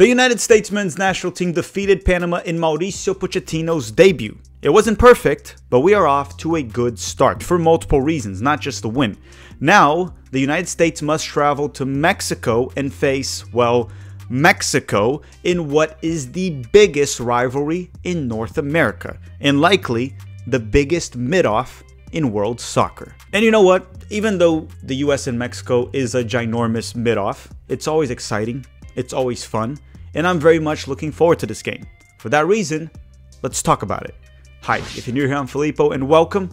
The United States men's national team defeated Panama in Mauricio Pochettino's debut. It wasn't perfect, but we are off to a good start for multiple reasons, not just the win. Now, the United States must travel to Mexico and face, well, Mexico in what is the biggest rivalry in North America, and likely the biggest mid-off in world soccer. And you know what? Even though the US and Mexico is a ginormous mid-off, it's always exciting, it's always fun, and I'm very much looking forward to this game. For that reason, let's talk about it. Hi, if you're new here, I'm Filippo, and welcome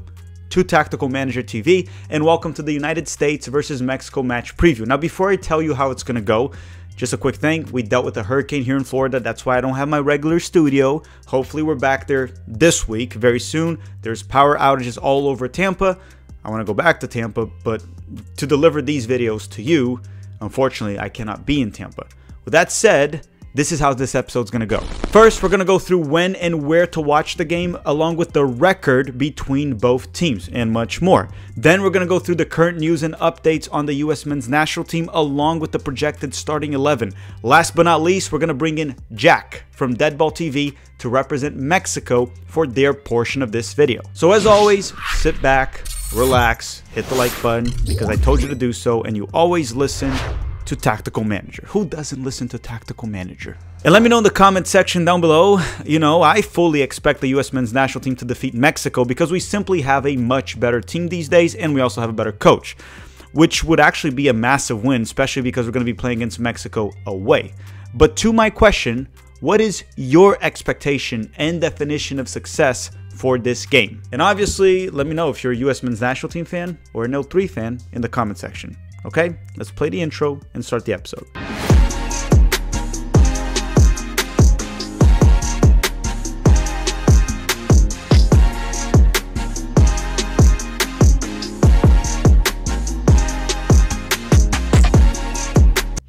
to Tactical Manager TV, and welcome to the United States versus Mexico match preview. Now, before I tell you how it's gonna go, just a quick thing, we dealt with a hurricane here in Florida. That's why I don't have my regular studio. Hopefully, we're back there this week, very soon. There's power outages all over Tampa. I want to go back to Tampa, but to deliver these videos to you, unfortunately, I cannot be in Tampa. With that said, this is how this episode's gonna go. First, we're gonna go through when and where to watch the game, along with the record between both teams, and much more. Then we're gonna go through the current news and updates on the US men's national team, along with the projected starting 11. Last but not least, we're gonna bring in Jack from Deadball TV to represent Mexico for their portion of this video. So as always, sit back, relax, hit the like button, because I told you to do so, and you always listen to Tactical Manager. Who doesn't listen to Tactical Manager? And let me know in the comment section down below. You know, I fully expect the US men's national team to defeat Mexico because we simply have a much better team these days and we also have a better coach, which would actually be a massive win, especially because we're going to be playing against Mexico away. But to my question, what is your expectation and definition of success for this game? And obviously, let me know if you're a US men's national team fan or an El Tri fan in the comment section. Okay, let's play the intro and start the episode.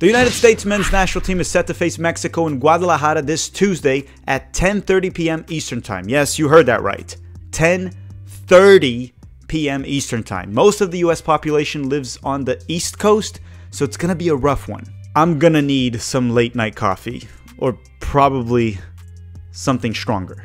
The United States men's national team is set to face Mexico in Guadalajara this Tuesday at 10:30 p.m. Eastern Time. Yes, you heard that right. 10:30 p.m. Eastern Time. Most of the US population lives on the East Coast, so it's gonna be a rough one. I'm gonna need some late night coffee, or probably something stronger.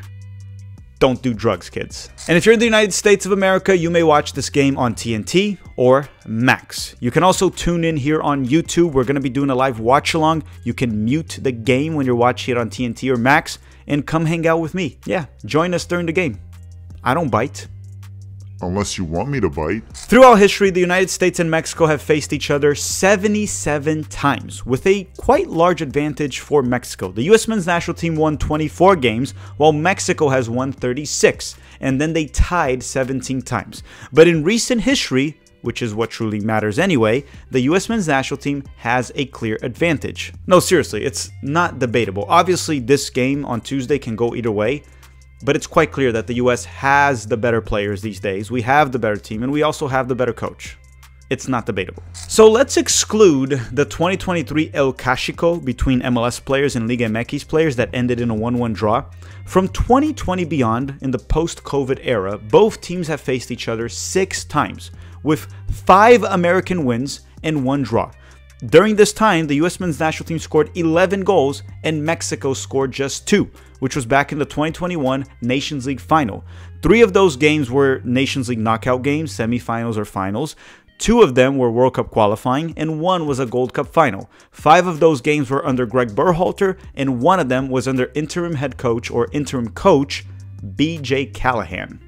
Don't do drugs, kids. And if you're in the United States of America, you may watch this game on TNT or Max. You can also tune in here on YouTube. We're gonna be doing a live watch along. You can mute the game when you're watching it on TNT or Max and come hang out with me. Yeah, join us during the game. I don't bite. Unless you want me to bite. Throughout history, the United States and Mexico have faced each other 77 times, with a quite large advantage for Mexico. The US men's national team won 24 games, while Mexico has won 36, and then they tied 17 times. But in recent history, which is what truly matters anyway, the US men's national team has a clear advantage. No, seriously, it's not debatable. Obviously, this game on Tuesday can go either way, but it's quite clear that the US has the better players these days. We have the better team, and we also have the better coach. It's not debatable. So let's exclude the 2023 El Clásico between MLS players and Liga MX players that ended in a 1-1 draw. From 2020 beyond, in the post-COVID era, both teams have faced each other six times, with five American wins and one draw. During this time, the US men's national team scored 11 goals and Mexico scored just two, which was back in the 2021 Nations League final. Three of those games were Nations League knockout games, semifinals or finals. Two of them were World Cup qualifying, and one was a Gold Cup final. Five of those games were under Greg Berhalter, and one of them was under interim head coach or interim coach BJ Callaghan.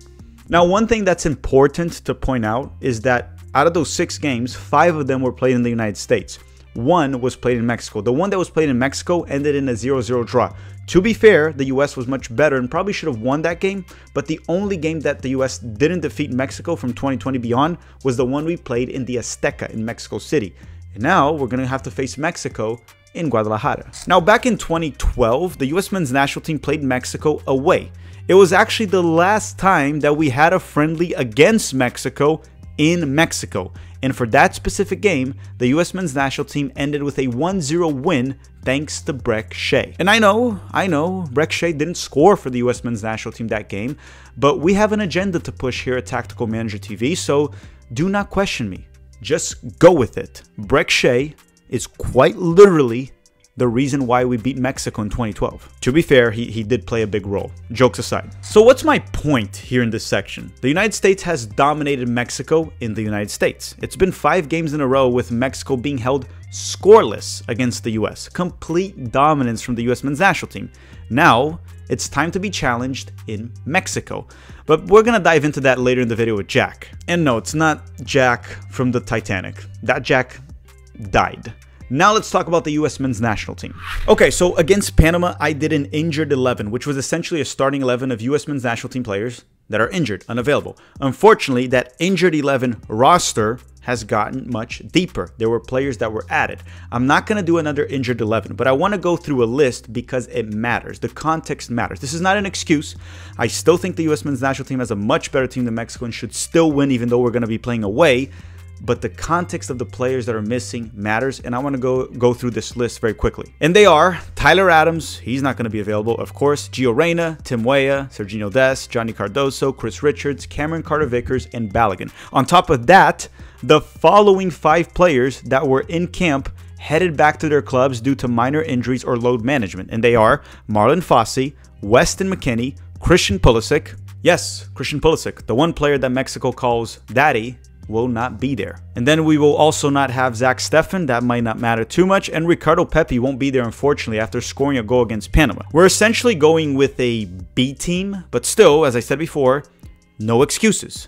Now, one thing that's important to point out is that out of those six games, five of them were played in the United States. One was played in Mexico. The one that was played in Mexico ended in a 0 0 draw. To be fair, the US was much better and probably should have won that game, but the only game that the US didn't defeat Mexico from 2020 beyond was the one we played in the Azteca in Mexico City. And now we're going to have to face Mexico in Guadalajara. Now, back in 2012, the US men's national team played Mexico away. It was actually the last time that we had a friendly against Mexico in Mexico. And for that specific game, the US men's national team ended with a 1-0 win thanks to Brek Shea. And I know, I know, Brek Shea didn't score for the US men's national team that game, but we have an agenda to push here at Tactical Manager TV, so do not question me. Just go with it. Brek Shea is quite literally the reason why we beat Mexico in 2012. To be fair, he, he did play a big role, jokes aside. So, what's my point here in this section? The United States has dominated Mexico in the United States. It's been five games in a row with Mexico being held scoreless against the US. Complete dominance from the US men's national team. Now, it's time to be challenged in Mexico. But we're gonna dive into that later in the video with Jack. And no, it's not Jack from the Titanic. That Jack died. Now let's talk about the US men's national team. Okay, so against Panama, I did an injured 11, which was essentially a starting 11 of US men's national team players that are injured, unavailable. Unfortunately, that injured 11 roster has gotten much deeper. There were players that were added. I'm not going to do another injured 11, but I want to go through a list because it matters. The context matters. This is not an excuse. I still think the US men's national team has a much better team than Mexico and should still win, even though we're going to be playing away but the context of the players that are missing matters, and I want to go go through this list very quickly. And they are Tyler Adams, he's not going to be available, of course, Gio Reyna, Tim Weah, Sergiño Dest, Johnny Cardoso, Chris Richards, Cameron Carter Vickers, and Balogun. On top of that, the following five players that were in camp headed back to their clubs due to minor injuries or load management, and they are Marlon Fossey, Weston McKennie, Christian Pulisic, Yes, Christian Pulisic, the one player that Mexico calls daddy, will not be there. And then we will also not have Zach Steffen, that might not matter too much, and Ricardo Pepi won't be there unfortunately after scoring a goal against Panama. We're essentially going with a B team, but still, as I said before, no excuses.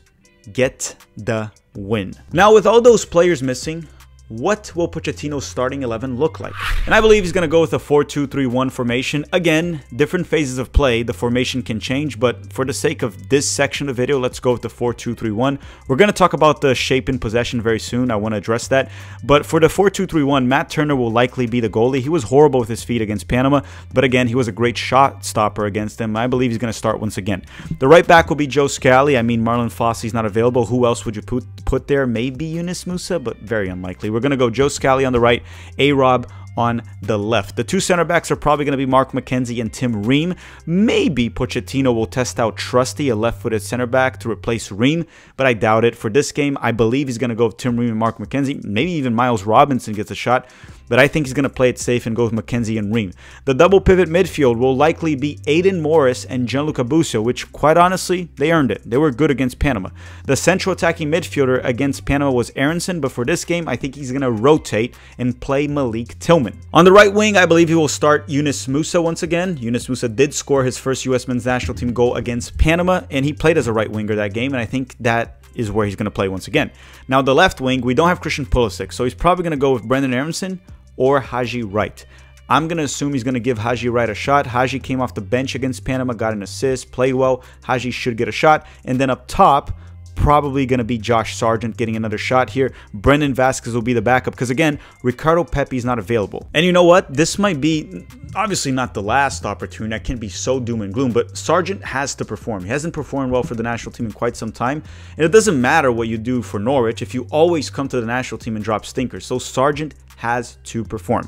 Get the win. Now with all those players missing, what will Pochettino's starting 11 look like? And I believe he's going to go with a 4-2-3-1 formation. Again, different phases of play, the formation can change, but for the sake of this section of the video, let's go with the 4-2-3-1. We're going to talk about the shape in possession very soon. I want to address that. But for the 4-2-3-1, Matt Turner will likely be the goalie. He was horrible with his feet against Panama, but again, he was a great shot stopper against them. I believe he's going to start once again. The right back will be Joe Scally. I mean, Marlon Fossey's not available. Who else would you put, put there? Maybe Yunus Musah, but very unlikely. We're going to go Joe Scally on the right, A Rob on the left. The two center backs are probably going to be Mark McKenzie and Tim Ream. Maybe Pochettino will test out Trusty, a left footed center back, to replace Ream, but I doubt it. For this game, I believe he's going to go with Tim Ream and Mark McKenzie. Maybe even Miles Robinson gets a shot but I think he's going to play it safe and go with McKenzie and Ream. The double pivot midfield will likely be Aidan Morris and Gianluca Busio, which, quite honestly, they earned it. They were good against Panama. The central attacking midfielder against Panama was Aaronson, but for this game, I think he's going to rotate and play Malik Tillman. On the right wing, I believe he will start Yunus Musah once again. Yunus Musah did score his first U.S. men's national team goal against Panama, and he played as a right winger that game, and I think that is where he's going to play once again. Now, the left wing, we don't have Christian Pulisic, so he's probably going to go with Brenden Aaronson or Haji Wright. I'm going to assume he's going to give Haji Wright a shot. Haji came off the bench against Panama, got an assist, played well. Haji should get a shot. And then up top, probably going to be Josh Sargent getting another shot here. Brandon Vazquez will be the backup because, again, Ricardo Pepi is not available. And you know what? This might be obviously not the last opportunity. I can't be so doom and gloom, but Sargent has to perform. He hasn't performed well for the national team in quite some time. And it doesn't matter what you do for Norwich if you always come to the national team and drop stinkers. So Sargent has to perform.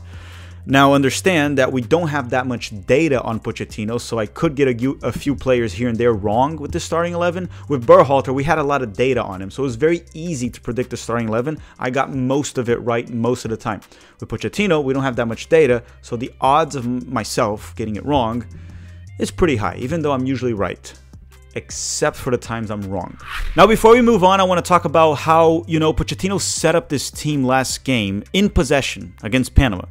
Now, understand that we don't have that much data on Pochettino, so I could get a, a, few players here and there wrong with the starting 11. With Berhalter, we had a lot of data on him, so it was very easy to predict the starting 11. I got most of it right most of the time. With Pochettino, we don't have that much data, so the odds of myself getting it wrong is pretty high, even though I'm usually right except for the times I'm wrong. Now, before we move on, I want to talk about how, you know, Pochettino set up this team last game in possession against Panama.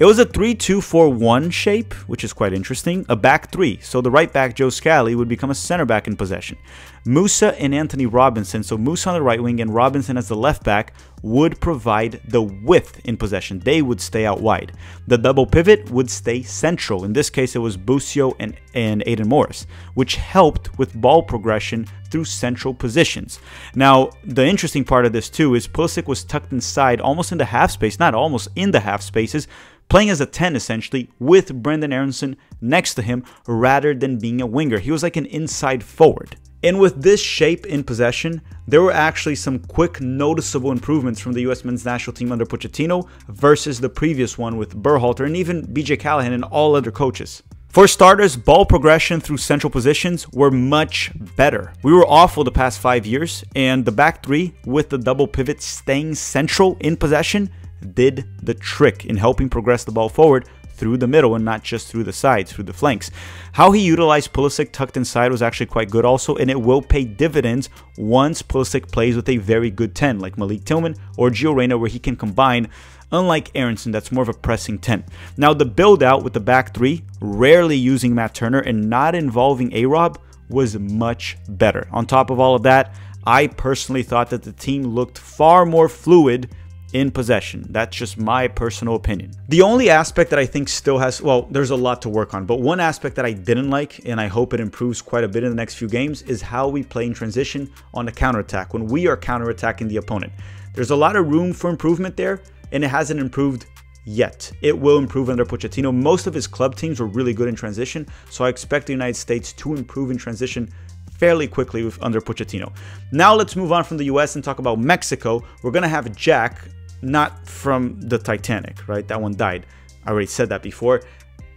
It was a 3-2-4-1 shape, which is quite interesting. A back three, so the right back, Joe Scally, would become a center back in possession. Musah and Anthony Robinson, so Musah on the right wing and Robinson as the left back, would provide the width in possession. They would stay out wide. The double pivot would stay central. In this case, it was Busio and, and Aidan Morris, which helped with ball progression through central positions. Now, the interesting part of this too is Pulisic was tucked inside almost in the half space, not almost in the half spaces, playing as a 10 essentially with Brenden Aaronson next to him rather than being a winger. He was like an inside forward. And with this shape in possession, there were actually some quick noticeable improvements from the US men's national team under Pochettino versus the previous one with Berhalter and even BJ Callaghan and all other coaches. For starters, ball progression through central positions were much better. We were awful the past five years, and the back three with the double pivot staying central in possession did the trick in helping progress the ball forward through the middle and not just through the sides, through the flanks. How he utilized Pulisic tucked inside was actually quite good also, and it will pay dividends once Pulisic plays with a very good 10 like Malik Tillman or Gio Reyna where he can combine unlike Aaronson, that's more of a pressing 10. Now, the build out with the back three, rarely using Matt Turner and not involving A Rob, was much better. On top of all of that, I personally thought that the team looked far more fluid in possession. That's just my personal opinion. The only aspect that I think still has, well, there's a lot to work on, but one aspect that I didn't like, and I hope it improves quite a bit in the next few games, is how we play in transition on the counterattack when we are counterattacking the opponent. There's a lot of room for improvement there, and it hasn't improved yet. It will improve under Pochettino. Most of his club teams were really good in transition, so I expect the United States to improve in transition fairly quickly with, under Pochettino. Now let's move on from the US and talk about Mexico. We're going to have Jack, not from the Titanic, right? That one died. I already said that before.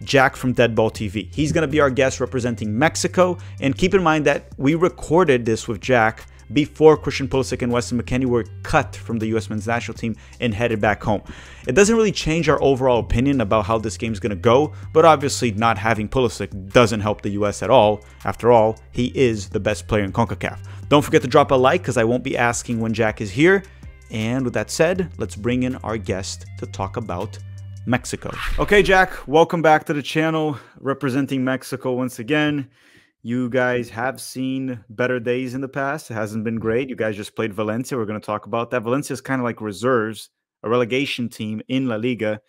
Jack from Deadball TV. He's going to be our guest representing Mexico. And keep in mind that we recorded this with Jack before Christian Pulisic and Weston McKennie were cut from the U.S. men's national team and headed back home. It doesn't really change our overall opinion about how this game is going to go, but obviously not having Pulisic doesn't help the U.S. at all. After all, he is the best player in CONCACAF. Don't forget to drop a like because I won't be asking when Jack is here. And with that said, let's bring in our guest to talk about Mexico. Okay, Jack, welcome back to the channel, representing Mexico once again. You guys have seen better days in the past. It hasn't been great. You guys just played Valencia. We're going to talk about that. Valencia is kind of like reserves, a relegation team in La Liga.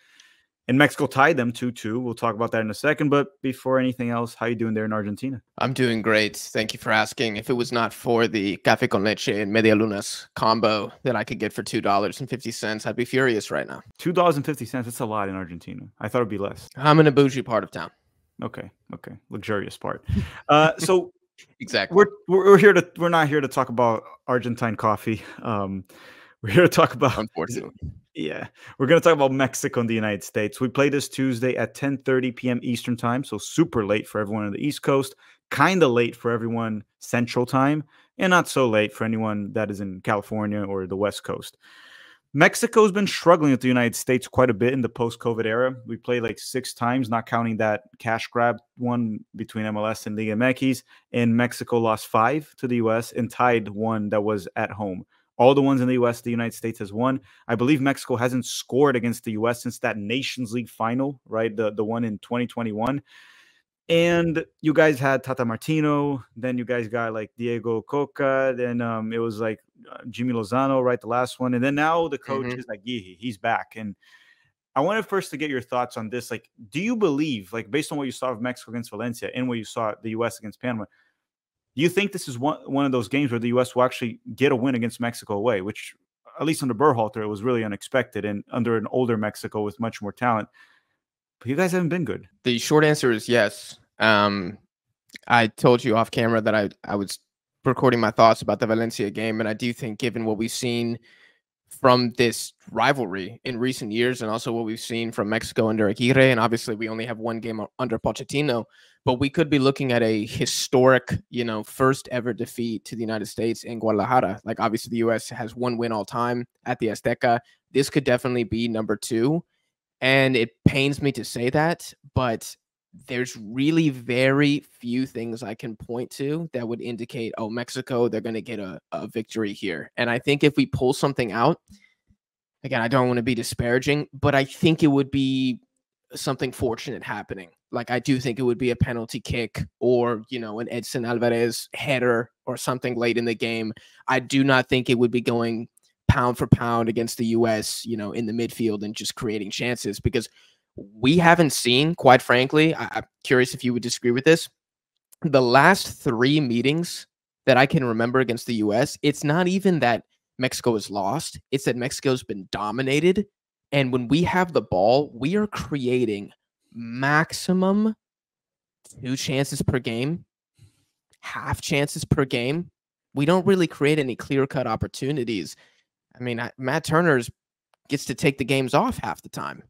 And Mexico tied them 2 2. We'll talk about that in a second. But before anything else, how you doing there in Argentina? I'm doing great. Thank you for asking. If it was not for the Cafe con Leche and Media Lunas combo that I could get for $2.50, I'd be furious right now. $2.50, that's a lot in Argentina. I thought it'd be less. I'm in a bougie part of town. Okay. Okay. Luxurious part. Uh, so exactly. We're, we're here to we're not here to talk about Argentine coffee. Um, we're here to talk about. Unfortunately. Yeah, we're gonna talk about Mexico and the United States. We play this Tuesday at 10:30 p.m. Eastern time, so super late for everyone on the East Coast, kind of late for everyone Central time, and not so late for anyone that is in California or the West Coast. Mexico's been struggling with the United States quite a bit in the post-COVID era. We played like six times, not counting that cash grab one between MLS and Liga MX. And Mexico lost five to the US and tied one that was at home. All the ones in the US, the United States has won. I believe Mexico hasn't scored against the US since that Nations League final, right? The the one in 2021. And you guys had Tata Martino, then you guys got like Diego Cocca. then um, it was like uh, Jimmy Lozano, right? The last one. And then now the coach mm-hmm. is like Yehi, he's back. And I wanted first to get your thoughts on this. Like, do you believe, like, based on what you saw of Mexico against Valencia and what you saw the US against Panama, do you think this is one, one of those games where the US will actually get a win against Mexico away, which at least under Berhalter, it was really unexpected and under an older Mexico with much more talent. But you guys haven't been good. The short answer is yes. Um, I told you off camera that I, I was recording my thoughts about the Valencia game. And I do think, given what we've seen from this rivalry in recent years and also what we've seen from Mexico under Aguirre, and obviously we only have one game under Pochettino, but we could be looking at a historic, you know, first ever defeat to the United States in Guadalajara. Like obviously the US has one win all time at the Azteca. This could definitely be number two. And it pains me to say that, but there's really very few things I can point to that would indicate, oh, Mexico, they're going to get a, a victory here. And I think if we pull something out, again, I don't want to be disparaging, but I think it would be something fortunate happening. Like I do think it would be a penalty kick or, you know, an Edson Alvarez header or something late in the game. I do not think it would be going pound for pound against the US, you know, in the midfield and just creating chances because we haven't seen, quite frankly, I, am curious if you would disagree with this. The last three meetings that I can remember against the US, it's not even that Mexico is lost, it's that Mexico's been dominated. And when we have the ball, we are creating maximum two chances per game, half chances per game. We don't really create any clear cut opportunities. I mean, Matt Turner's gets to take the games off half the time.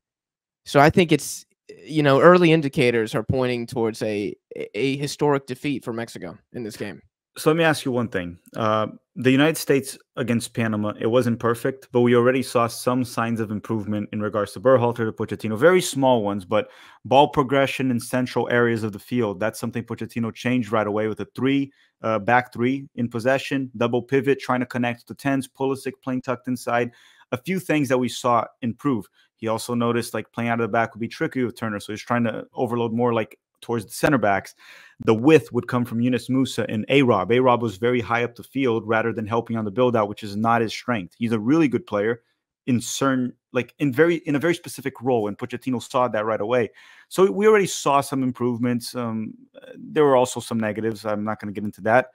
So I think it's you know early indicators are pointing towards a a historic defeat for Mexico in this game. So let me ask you one thing. Uh, the United States against Panama, it wasn't perfect, but we already saw some signs of improvement in regards to Berhalter to Pochettino. Very small ones, but ball progression in central areas of the field. That's something Pochettino changed right away with a three, uh, back three in possession, double pivot, trying to connect to tens, Pulisic playing tucked inside. A few things that we saw improve. He also noticed like playing out of the back would be tricky with Turner, so he's trying to overload more like towards the center backs, the width would come from Yunus Musah and A Rob. A Rob was very high up the field rather than helping on the build out, which is not his strength. He's a really good player in certain like in very in a very specific role and Pochettino saw that right away. So we already saw some improvements. Um, there were also some negatives. I'm not going to get into that.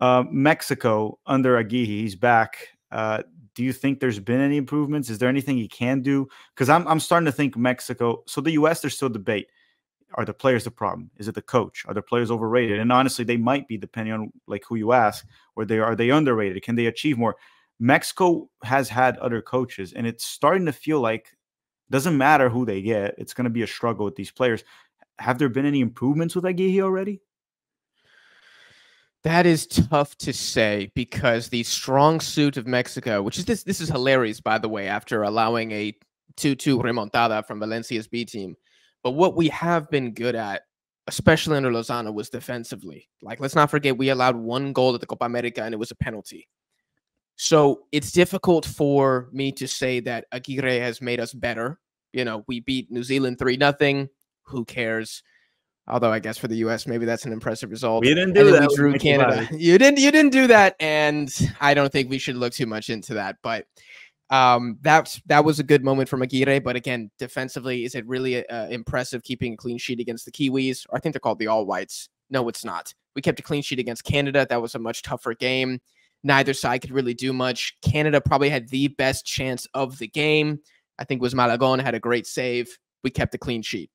Uh, Mexico under Aguirre, he's back. Uh, do you think there's been any improvements? Is there anything he can do? Because I'm I'm starting to think Mexico. So the U.S. there's still debate are the players the problem? Is it the coach? Are the players overrated? And honestly, they might be depending on like who you ask. Or they are they underrated? Can they achieve more? Mexico has had other coaches, and it's starting to feel like doesn't matter who they get, it's going to be a struggle with these players. Have there been any improvements with Aguirre already? That is tough to say because the strong suit of Mexico, which is this, this is hilarious, by the way, after allowing a 2 2 remontada from Valencia's B team. But what we have been good at, especially under Lozano, was defensively. Like, let's not forget, we allowed one goal at the Copa America and it was a penalty. So it's difficult for me to say that Aguirre has made us better. You know, we beat New Zealand 3 nothing. Who cares? Although I guess for the US, maybe that's an impressive result. We didn't do that. We drew Canada. You didn't. You didn't do that, and I don't think we should look too much into that. But um, that's that was a good moment for Aguirre, but again, defensively, is it really uh, impressive keeping a clean sheet against the Kiwis? Or I think they're called the All Whites. No, it's not. We kept a clean sheet against Canada. That was a much tougher game. Neither side could really do much. Canada probably had the best chance of the game. I think was Malagon had a great save. We kept a clean sheet.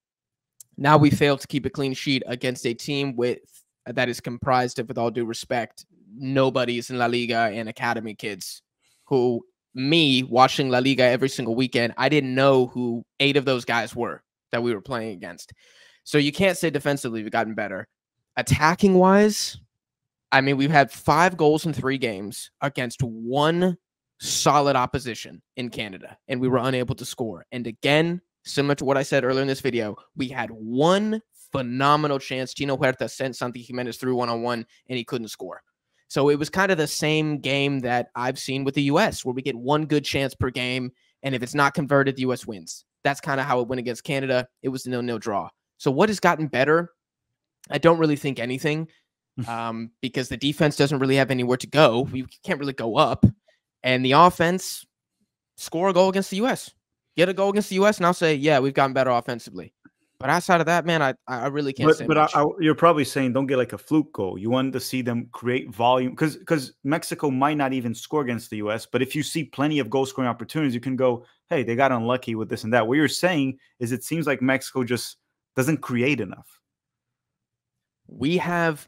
Now we failed to keep a clean sheet against a team with that is comprised of, with all due respect, nobodies in La Liga and academy kids who me watching La Liga every single weekend, I didn't know who eight of those guys were that we were playing against. So you can't say defensively we've gotten better. Attacking wise, I mean, we've had five goals in three games against one solid opposition in Canada, and we were unable to score. And again, similar to what I said earlier in this video, we had one phenomenal chance. Chino Huerta sent Santi Gimenez through one on one, and he couldn't score. So it was kind of the same game that I've seen with the US, where we get one good chance per game. And if it's not converted, the US wins. That's kind of how it went against Canada. It was a nil nil draw. So what has gotten better? I don't really think anything um, because the defense doesn't really have anywhere to go. We can't really go up. And the offense, score a goal against the US. Get a goal against the US, and I'll say, yeah, we've gotten better offensively. But outside of that, man, I I really can't. But, but I, I, you're probably saying don't get like a fluke goal. You want to see them create volume because because Mexico might not even score against the U.S. But if you see plenty of goal scoring opportunities, you can go, hey, they got unlucky with this and that. What you're saying is it seems like Mexico just doesn't create enough. We have.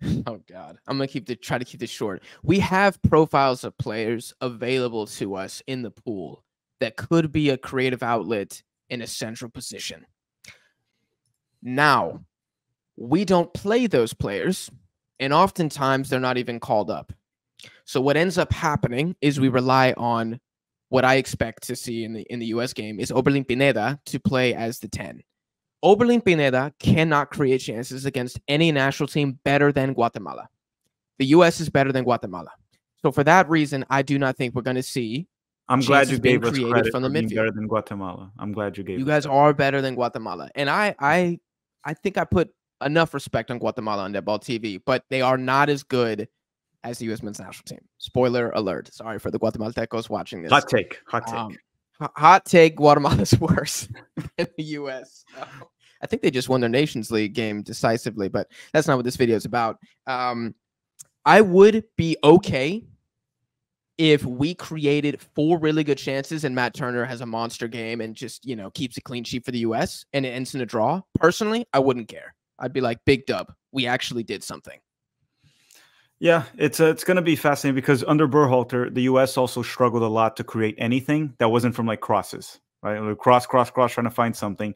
Oh God, I'm gonna keep the try to keep this short. We have profiles of players available to us in the pool that could be a creative outlet in a central position. Now, we don't play those players, and oftentimes they're not even called up. So what ends up happening is we rely on what I expect to see in the in the US game is Orbelin Pineda to play as the 10. Orbelin Pineda cannot create chances against any national team better than Guatemala. The US is better than Guatemala. So for that reason, I do not think we're going to see I'm glad you gave us credit from the midfield. better than Guatemala. I'm glad you gave. You guys that. are better than Guatemala, and I, I I think I put enough respect on Guatemala on Deadball TV, but they are not as good as the U.S. men's national team. Spoiler alert. Sorry for the Guatemaltecos watching this. Hot take. Hot take. Um, hot take. Guatemala's worse than the U.S. So, I think they just won their Nations League game decisively, but that's not what this video is about. Um, I would be okay if we created four really good chances and Matt Turner has a monster game and just, you know, keeps a clean sheet for the US and it ends in a draw, personally, I wouldn't care. I'd be like, big dub. We actually did something. Yeah, it's uh, it's going to be fascinating because under Berhalter, the U.S. also struggled a lot to create anything that wasn't from like crosses, right? Cross, cross, cross, trying to find something.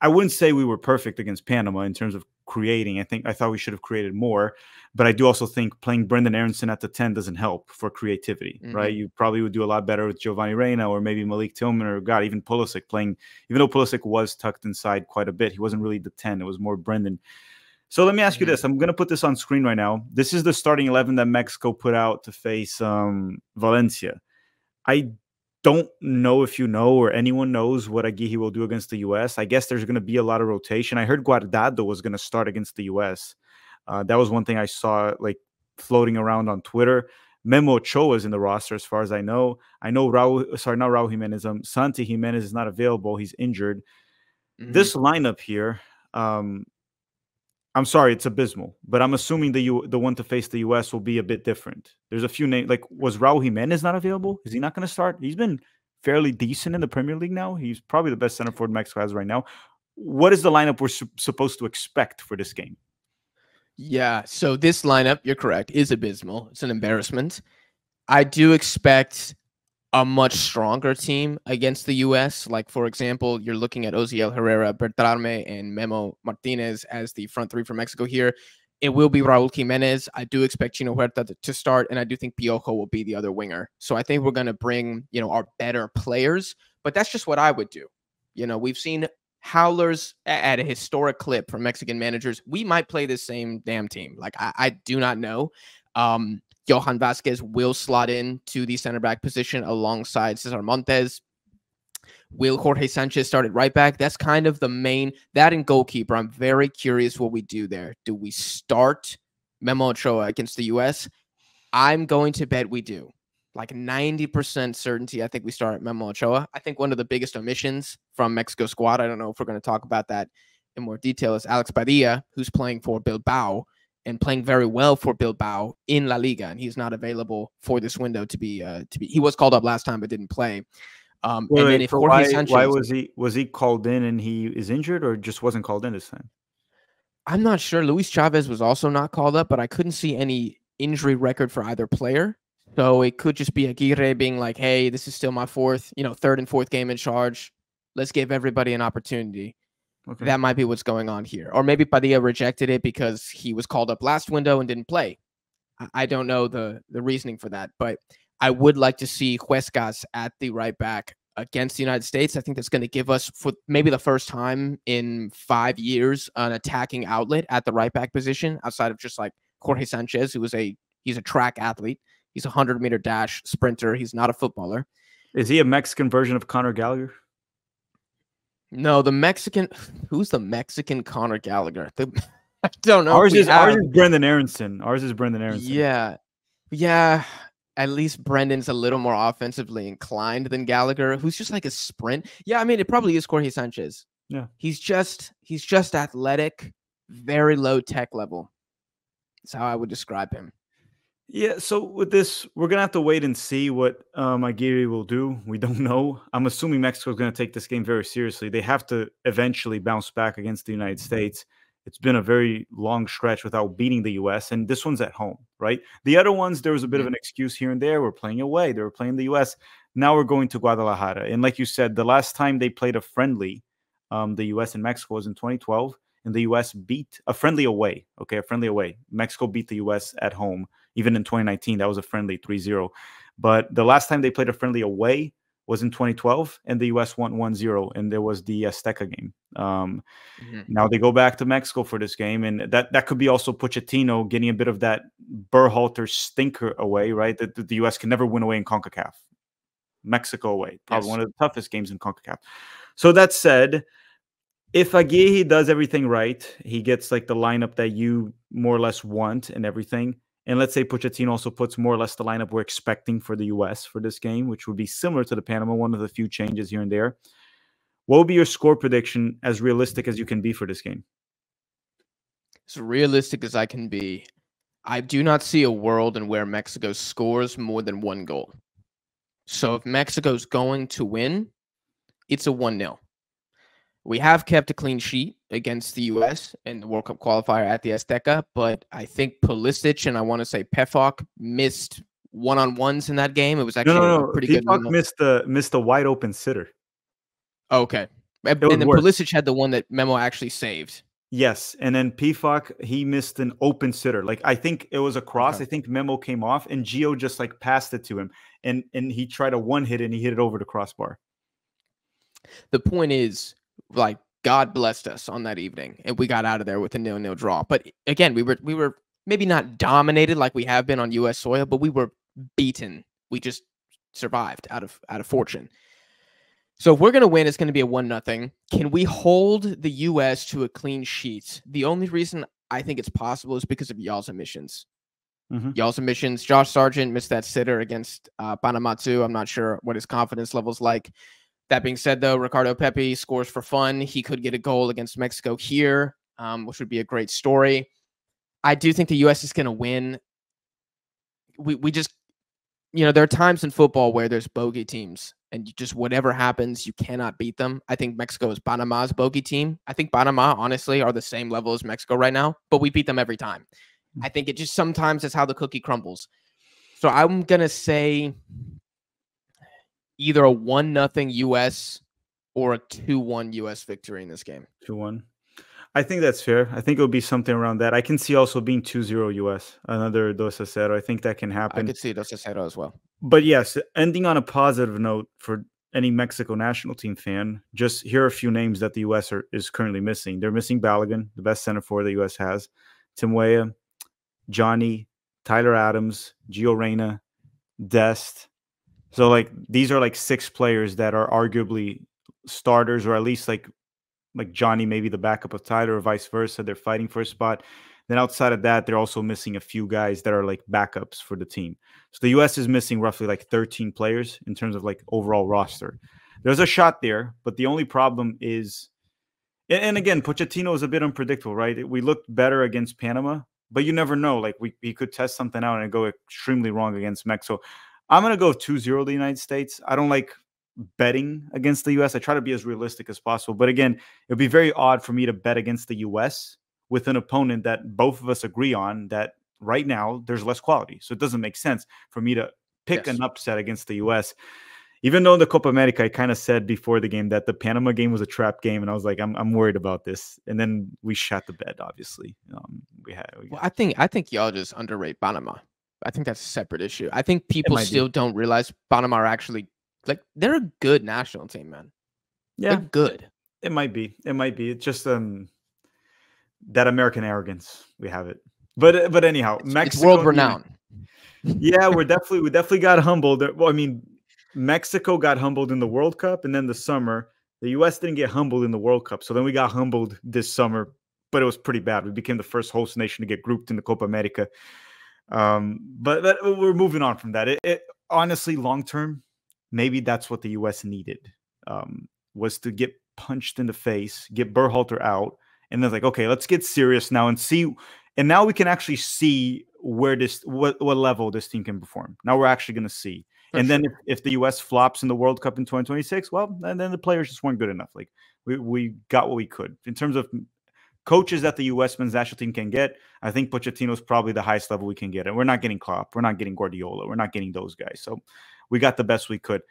I wouldn't say we were perfect against Panama in terms of creating. I think I thought we should have created more, but I do also think playing Brenden Aaronson at the 10 doesn't help for creativity, mm-hmm. right? You probably would do a lot better with Giovanni Reyna or maybe Malik Tillman or God, even Pulisic playing, even though Pulisic was tucked inside quite a bit, he wasn't really the 10. It was more Brendan. So let me ask you mm-hmm. this. I'm going to put this on screen right now. This is the starting 11 that Mexico put out to face um, Valencia. I don't know if you know or anyone knows what Aguirre will do against the U.S. I guess there's going to be a lot of rotation. I heard Guardado was going to start against the U.S. Uh, that was one thing I saw like floating around on Twitter. Memo Ochoa is in the roster, as far as I know. I know Raul, sorry, not Raul Jimenez. Um, Santi Gimenez is not available; he's injured. Mm-hmm. This lineup here, um, I'm sorry, it's abysmal. But I'm assuming the U, the one to face the U.S. will be a bit different. There's a few names. Like, was Raul Jimenez not available? Is he not going to start? He's been fairly decent in the Premier League now. He's probably the best center forward Mexico has right now. What is the lineup we're su- supposed to expect for this game? Yeah, so this lineup, you're correct, is abysmal. It's an embarrassment. I do expect a much stronger team against the U.S. Like, for example, you're looking at Oziel Herrera, Beltrán, and Memo Martinez as the front three for Mexico here. It will be Raul Jimenez. I do expect Chino Huerta to start, and I do think Piojo will be the other winger. So I think we're going to bring, you know, our better players, but that's just what I would do. You know, we've seen howlers at a historic clip from Mexican managers. We might play the same damn team. Like, I, I do not know. Um, Johan Vasquez will slot in to the center back position alongside Cesar Montes. Will Jorge Sanchez start at right back? That's kind of the main that and goalkeeper. I'm very curious what we do there. Do we start Memo Ochoa against the US? I'm going to bet we do. Like 90% certainty, I think we start Memo Ochoa. I think one of the biggest omissions from Mexico squad, I don't know if we're going to talk about that in more detail, is Alex Padilla, who's playing for Bilbao and playing very well for Bilbao in La Liga, and he's not available for this window to be uh, to be. He was called up last time but didn't play. Um, wait, and then if why, Sanchez, why was he was he called in and he is injured or just wasn't called in this time? I'm not sure. Luis Chavez was also not called up, but I couldn't see any injury record for either player. So it could just be Aguirre being like, "Hey, this is still my fourth, you know, third and fourth game in charge. Let's give everybody an opportunity." Okay. That might be what's going on here. Or maybe Padilla rejected it because he was called up last window and didn't play. I don't know the the reasoning for that, but I would like to see Huescas at the right back against the United States. I think that's going to give us, for maybe the first time in five years, an attacking outlet at the right back position outside of just like Jorge Sanchez, who is a he's a track athlete. He's a hundred meter dash sprinter. He's not a footballer. Is he a Mexican version of Conor Gallagher? No, the Mexican. Who's the Mexican Conor Gallagher? The, I don't know. Ours is have. ours is Brenden Aaronson. Ours is Brenden Aaronson. Yeah, yeah. At least Brenden's a little more offensively inclined than Gallagher, who's just like a sprint. Yeah, I mean, it probably is Jorge Sanchez. Yeah, he's just he's just athletic, very low tech level. That's how I would describe him. Yeah, so with this, we're gonna have to wait and see what um, Aguirre will do. We don't know. I'm assuming Mexico is gonna take this game very seriously. They have to eventually bounce back against the United States. It's been a very long stretch without beating the U.S., and this one's at home, right? The other ones, there was a bit of mm-hmm. an excuse here and there. We're playing away. They were playing the U.S. Now we're going to Guadalajara, and like you said, the last time they played a friendly, um, the U.S. and Mexico was in 2012, and the U.S. beat a friendly away. Okay, a friendly away. Mexico beat the U.S. at home even in 2019, that was a friendly 3 0. But the last time they played a friendly away was in 2012, and the U.S. won 1 0, and there was the Azteca game. Um, mm-hmm. Now they go back to Mexico for this game, and that, that could be also Pochettino getting a bit of that Berhalter stinker away, right? That the, the U.S. can never win away in CONCACAF. Mexico away, probably yes. one of the toughest games in CONCACAF. So that said, if Aguirre does everything right, he gets like the lineup that you more or less want and everything and let's say Pochettino also puts more or less the lineup we're expecting for the US for this game, which would be similar to the Panama, one of the few changes here and there. What would be your score prediction as realistic as you can be for this game? As realistic as I can be. I do not see a world in where Mexico scores more than one goal. So if Mexico's going to win, it's a 1 0. We have kept a clean sheet against the U.S. in the World Cup qualifier at the Azteca, but I think Pulisic and I want to say Pefok missed one on ones in that game. It was actually no, no, no. pretty Pefok good. missed the missed a wide open sitter. Okay, and, and then worse. Pulisic had the one that Memo actually saved. Yes, and then Pefok he missed an open sitter. Like I think it was a cross. Okay. I think Memo came off, and Gio just like passed it to him, and and he tried a one hit and he hit it over the crossbar. The point is, like, God blessed us on that evening, and we got out of there with a nil nil draw. But again, we were we were maybe not dominated like we have been on U.S. soil, but we were beaten. We just survived out of out of fortune. So if we're gonna win, it's gonna be a one nothing. Can we hold the U.S. to a clean sheet? The only reason I think it's possible is because of y'all's emissions. Mhm. Y'all's emissions. Josh Sargent missed that sitter against uh, Panama too. I'm not sure what his confidence level's like. That being said, though, Ricardo Pepi scores for fun. He could get a goal against Mexico here, um, which would be a great story. I do think the U.S. is going to win. We we just, you know, there are times in football where there's bogey teams, and you just whatever happens, you cannot beat them. I think Mexico is Panama's bogey team. I think Panama, honestly, are the same level as Mexico right now, but we beat them every time. I think it just sometimes is how the cookie crumbles. So I'm gonna say either a one nothing US or a two one US victory in this game. Two one. I think that's fair. I think it would be something around that. I can see also being 2-0 US, another dos a cero. I think that can happen. I could see Dos a Cero as well. But yes, ending on a positive note for any Mexico national team fan, just here are a few names that the U.S. Are, is currently missing. They're missing Balogun, the best center forward the U.S. has, Tim Weah, Johnny, Tyler Adams, Gio Reyna, Dest. So like these are like six players that are arguably starters, or at least like like Johnny, maybe the backup of Tyler, or vice versa. They're fighting for a spot. Then outside of that, they're also missing a few guys that are like backups for the team. So the US is missing roughly like 13 players in terms of like overall roster. There's a shot there, but the only problem is and, again, Pochettino is a bit unpredictable, right? We looked better against Panama, but you never know. Like we, we could test something out and go extremely wrong against Mexico. I'm gonna go 2-0 the United States. I don't like betting against the US. I try to be as realistic as possible. But again, it would be very odd for me to bet against the US with an opponent that both of us agree on that right now there's less quality. So it doesn't make sense for me to pick Yes. an upset against the US. Even though in the Copa America, I kind of said before the game that the Panama game was a trap game, and I was like, I'm, I'm worried about this. And then we shot the bed. Obviously, um, we had. We Well, I think I think y'all just underrate Panama. I think that's a separate issue. I think people might be. still don't realize Panama are actually like they're a good national team, man. yeah, They're good. it might be. It might be. It's just um that American arrogance. We have it. But uh, but anyhow, It's, it's Mexico world and renowned. yeah, we're definitely we definitely got humbled. Well, I mean, Mexico got humbled in the World Cup, and then the summer, the U.S. didn't get humbled in the World Cup. So then we got humbled this summer, but it was pretty bad. We became the first host nation to get grouped in the Copa America. Um, but, but we're moving on from that. It, it honestly, long term, maybe that's what the U.S. needed um, was to get punched in the face, get Berhalter out, and then like, okay, let's get serious now and see. And now we can actually see where this what what level this team can perform. Now we're actually going to see. For and then if, if the U.S. flops in the World Cup in 2026, well, then, then the players just weren't good enough. Like we we got what we could in terms of coaches that the U.S. men's national team can get. I think Pochettino's probably the highest level we can get, and we're not getting Klopp, we're not getting Guardiola, we're not getting those guys. So we got the best we could.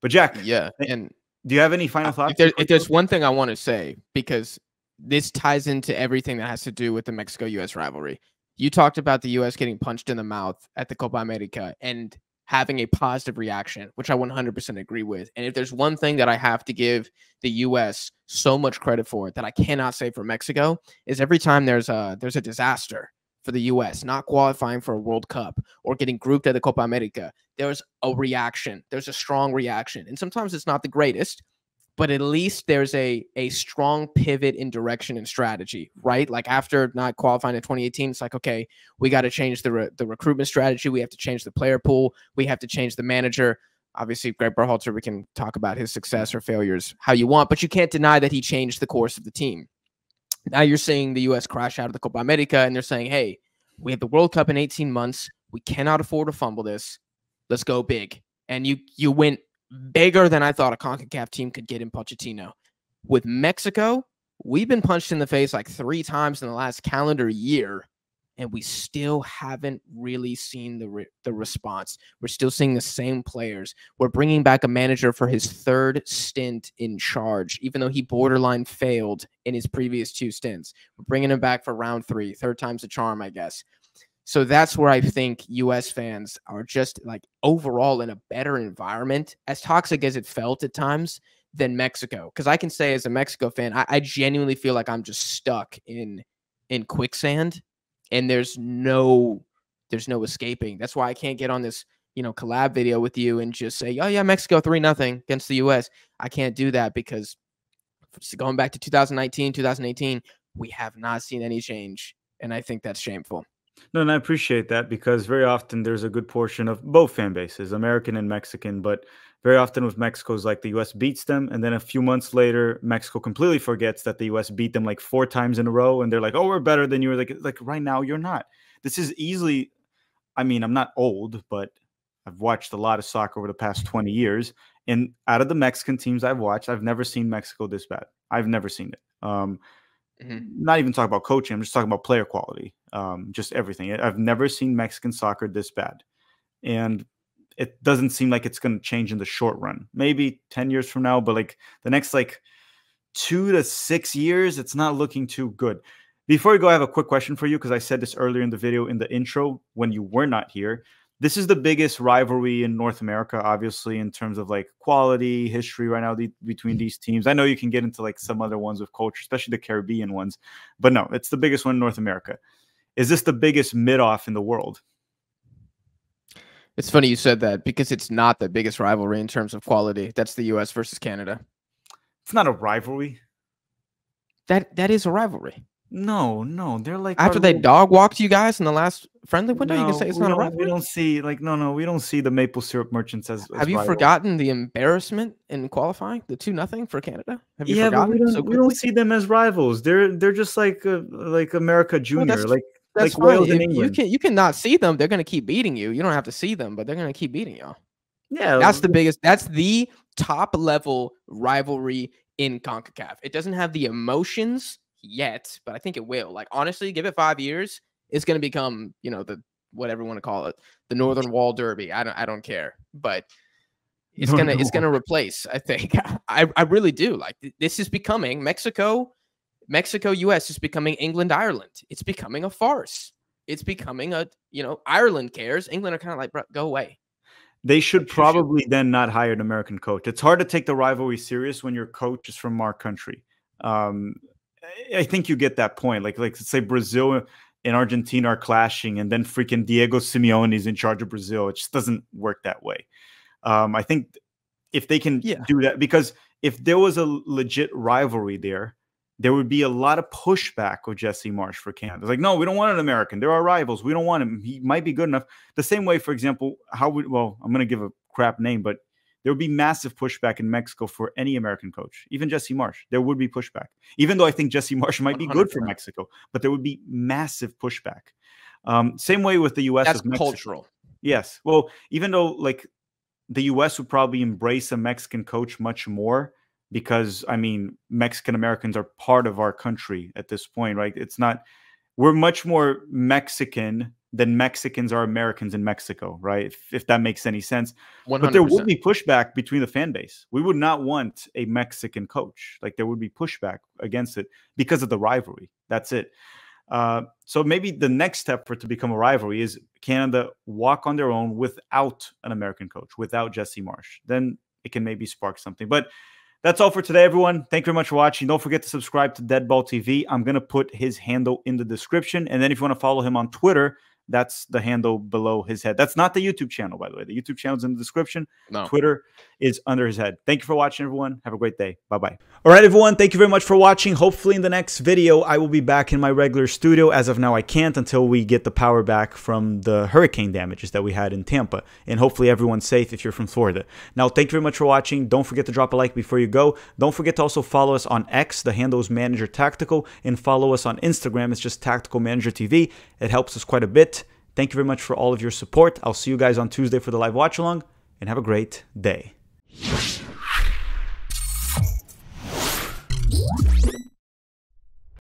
But Jack, yeah, eh, and do you have any final thoughts? If, there, if there's one thing I want to say, because this ties into everything that has to do with the Mexico US rivalry. You talked about the US getting punched in the mouth at the Copa America and having a positive reaction, which I 100% agree with. And if there's one thing that I have to give the US so much credit for that I cannot say for Mexico is every time there's a there's a disaster for the US not qualifying for a World Cup or getting grouped at the Copa America, there's a reaction. There's a strong reaction. And sometimes it's not the greatest, but at least there's a a strong pivot in direction and strategy, right? Like after not qualifying in 2018, it's like okay, we got to change the re- the recruitment strategy. We have to change the player pool. We have to change the manager. Obviously, Greg Berhalter, we can talk about his success or failures how you want, but you can't deny that he changed the course of the team. Now you're seeing the U.S. crash out of the Copa America, and they're saying, "Hey, we have the World Cup in 18 months. We cannot afford to fumble this. Let's go big." And you you went Mm-hmm. bigger than I thought a CONCACAF team could get in Pochettino. With Mexico, we've been punched in the face like three times in the last calendar year, and we still haven't really seen the re- the response. We're still seeing the same players. We're bringing back a manager for his third stint in charge, even though he borderline failed in his previous two stints. We're bringing him back for round three, third time's a charm, I guess. So that's where I think US fans are just like overall in a better environment, as toxic as it felt at times than Mexico. Because I can say as a Mexico fan, I, I genuinely feel like I'm just stuck in in quicksand and there's no there's no escaping. That's why I can't get on this, you know, collab video with you and just say, "Oh yeah, Mexico 3 nothing against the US." I can't do that because going back to 2019, 2018, we have not seen any change, and I think that's shameful. No, and I appreciate that because very often there's a good portion of both fan bases, American and Mexican, but very often with Mexico's like the US beats them, and then a few months later, Mexico completely forgets that the US beat them like four times in a row, and they're like, "Oh, we're better than you." Like, like right now, you're not. This is easily. I mean, I'm not old, but I've watched a lot of soccer over the past 20 years, and out of the Mexican teams I've watched, I've never seen Mexico this bad. I've never seen it. Um, mm-hmm. Not even talking about coaching. I'm just talking about player quality, um, just everything. I've never seen Mexican soccer this bad, and it doesn't seem like it's going to change in the short run. Maybe 10 years from now, but like the next like 2 to 6 years, it's not looking too good. Before we go, I have a quick question for you because I said this earlier in the video in the intro when you were not here. This is the biggest rivalry in North America, obviously, in terms of like quality, history right now the, between these teams. I know you can get into like some other ones with culture, especially the Caribbean ones, but no, it's the biggest one in North America. Is this the biggest mid off in the world? It's funny you said that because it's not the biggest rivalry in terms of quality. That's the US versus Canada. It's not a rivalry. That that is a rivalry. No, no, they're like after they dog walked you guys in the last friendly window. No, you can say it's not a rivalry. We don't see like no, no, we don't see the maple syrup merchants as. as Have you forgotten the embarrassment in qualifying the two nothing for Canada? Have you yeah, forgotten? But we don't, so we don't see them as rivals. They're they're just like uh, like America Junior. Well, like that's like Wales in England. You can you cannot see them. They're gonna keep beating you. You don't have to see them, but they're gonna keep beating y'all. Yeah, that's the biggest. That's the top level rivalry in Concacaf. It doesn't have the emotions yet, but I think it will. Like honestly, give it five years, it's gonna become you know the whatever you want to call it, the Northern Wall Derby. I don't I don't care, but it's gonna it's gonna replace. I think I I really do. Like this is becoming Mexico Mexico US is becoming England Ireland. It's becoming a farce. It's becoming a, you know, Ireland cares. England are kind of like, go away. They should probably then not hire an American coach. It's hard to take the rivalry serious when your coach is from our country. Um, I think you get that point. Like, like say Brazil and Argentina are clashing, and then freaking Diego Simeone is in charge of Brazil. It just doesn't work that way. Um, I think if they can yeah. do that, because if there was a legit rivalry there, there would be a lot of pushback with Jesse Marsch for Canada. It's like, no, we don't want an American. They're our rivals. We don't want him. He might be good enough. The same way, for example, how would well, I'm going to give a crap name, but there would be massive pushback in Mexico for any American coach, even Jesse Marsch. There would be pushback, even though I think Jesse Marsch might be good for Mexico, but there would be massive pushback. Um, same way with the U.S. That's cultural. Yes. Well, even though like the U.S. would probably embrace a Mexican coach much more because I mean, Mexican Americans are part of our country at this point, right? It's not, we're much more Mexican than Mexicans are Americans in Mexico, right? If, if that makes any sense. 100%. But there would be pushback between the fan base. We would not want a Mexican coach. Like there would be pushback against it because of the rivalry. That's it. Uh, so maybe the next step for it to become a rivalry is Canada walk on their own without an American coach, without Jesse Marsch. Then it can maybe spark something. But that's all for today, everyone. Thank you very much for watching. Don't forget to subscribe to Deadball TV. I'm going to put his handle in the description. And then if you want to follow him on Twitter, that's the handle below his head. That's not the YouTube channel, by the way. The YouTube channel is in the description. No. Twitter is under his head. Thank you for watching, everyone. Have a great day. Bye bye. All right, everyone. Thank you very much for watching. Hopefully, in the next video, I will be back in my regular studio. As of now, I can't until we get the power back from the hurricane damages that we had in Tampa. And hopefully, everyone's safe if you're from Florida. Now, thank you very much for watching. Don't forget to drop a like before you go. Don't forget to also follow us on X. The handle is Manager Tactical. And follow us on Instagram. It's just Tactical Manager TV. It helps us quite a bit. Thank you very much for all of your support. I'll see you guys on Tuesday for the live watch along and have a great day.